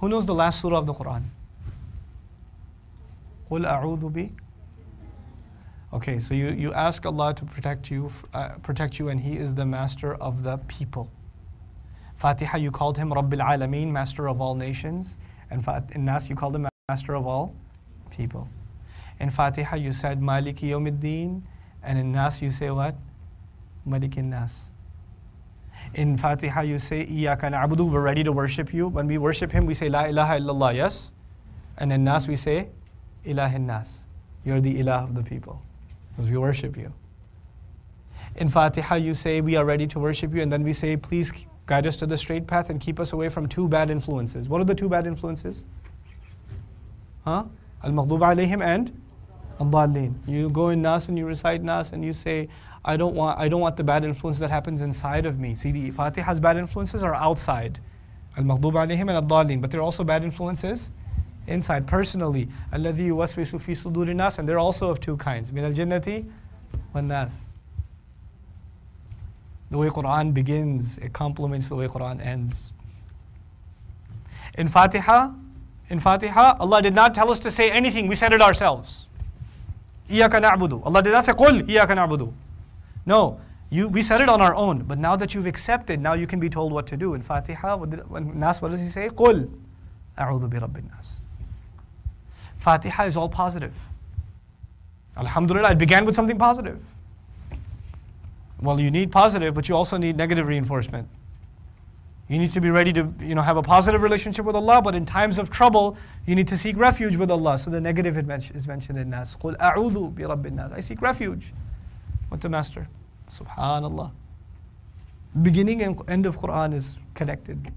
Who knows the last surah of the Quran? Qul a'udhu. Okay, so you, you ask Allah to protect you, uh, protect you, and He is the master of the people. Fatiha, you called him Rabbil Alameen, master of all nations. And in Nas, you called him master of all people. In Fatiha, you said Maliki Yomiddin. And in Nas, you say what? Malikin Nas. In Fatiha, you say Iyaka na'budu, we're ready to worship you. When we worship Him, we say La ilaha illallah, yes? And in Nas, we say Ilahin Nas. You're the ilah of the people because we worship you. In Fatiha, you say, We are ready to worship you, and then we say, Please guide us to the straight path and keep us away from two bad influences. What are the two bad influences? Huh? Al Maghdub alayhim and Al You go in Nas and you recite Nas and you say, I don't want I don't want the bad influence that happens inside of me. See the Fatiha's bad influences are outside. Al Maghdub alayhim and Al But there are also bad influences inside personally. الذي يوسوس في صدور الناس and they're also of two kinds. من الجنة والناس. The way Quran begins, it complements the way Quran ends. In Fatiha, in Fatiha, Allah did not tell us to say anything, we said it ourselves. إياك نعبد. Allah did not say قل إياك نعبد. No, you, we said it on our own, but now that you've accepted, now you can be told what to do. In Fatiha, when Nas, what does he say? قل أعوذ برب الناس. Fatiha is all positive. Alhamdulillah, it began with something positive. Well, you need positive, but you also need negative reinforcement. You need to be ready to you know, have a positive relationship with Allah, but in times of trouble, you need to seek refuge with Allah. So the negative is mentioned in Nas. قُلْ أَعُوذُ بِرَبِّ النَّاسِ I seek refuge. What's the master? Subhanallah. Beginning and end of Quran is connected.